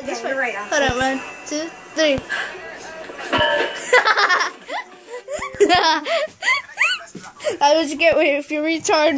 This way, right Hold on, one, two, three. That's what you get if you retard.